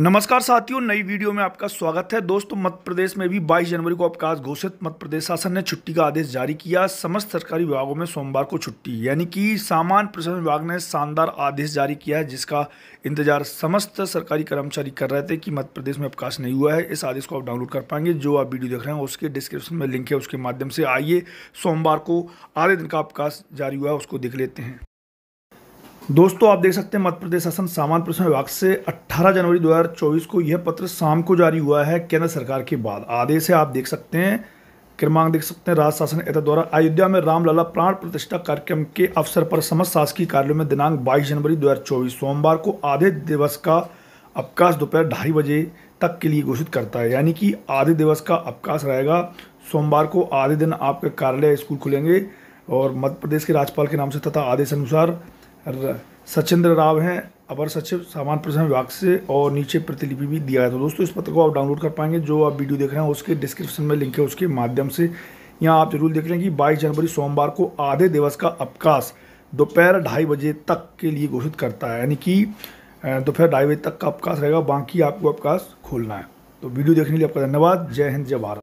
नमस्कार साथियों, नई वीडियो में आपका स्वागत है। दोस्तों, मध्य प्रदेश में भी 22 जनवरी को अवकाश घोषित। मध्य प्रदेश शासन ने छुट्टी का आदेश जारी किया। समस्त सरकारी विभागों में सोमवार को छुट्टी, यानी कि सामान्य प्रशासन विभाग ने शानदार आदेश जारी किया है, जिसका इंतज़ार समस्त सरकारी कर्मचारी कर रहे थे कि मध्य प्रदेश में अवकाश नहीं हुआ है। इस आदेश को आप डाउनलोड कर पाएँगे। जो आप वीडियो देख रहे हैं, उसके डिस्क्रिप्शन में लिंक है, उसके माध्यम से आइए। सोमवार को आधे दिन का अवकाश जारी हुआ है, उसको देख लेते हैं। दोस्तों, आप देख सकते हैं मध्य प्रदेश शासन सामान्य प्रश्न विभाग से 18 जनवरी 2024 को यह पत्र शाम को जारी हुआ है केंद्र सरकार के बाद। आदेश है, आप देख सकते हैं, क्रमांक देख सकते हैं, राज्य शासन एतद द्वारा अयोध्या में रामलला प्राण प्रतिष्ठा कार्यक्रम के अवसर पर समस्त शासकीय कार्यालयों में दिनांक 22 जनवरी 2024 सोमवार को आधे दिवस का अवकाश दोपहर ढाई बजे तक के लिए घोषित करता है। यानी कि आधे दिवस का अवकाश रहेगा। सोमवार को आधे दिन आपके कार्यालय स्कूल खुलेंगे और मध्य प्रदेश के राज्यपाल के नाम से तथा आदेश अनुसार सचिंद्र राव हैं अपर सचिव सामान्य प्रशासन विभाग से और नीचे प्रतिलिपि भी दिया है तो दोस्तों, इस पत्र को आप डाउनलोड कर पाएँगे, जो आप वीडियो देख रहे हैं, उसके डिस्क्रिप्शन में लिंक है, उसके माध्यम से। यहाँ आप ज़रूर देख लें कि 22 जनवरी, सोमवार को आधे दिवस का अवकाश दोपहर ढाई बजे तक के लिए घोषित करता है। यानी कि दोपहर ढाई बजे तक का अवकाश रहेगा, बाकी आपको अवकाश खोलना है। तो वीडियो देखने के लिए आपका धन्यवाद। जय हिंद, जय भारत।